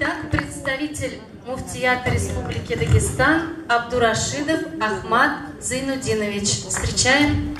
Итак, представитель муфтията Республики Дагестан Абдурашидов Ахмад Зайнудинович. Встречаем.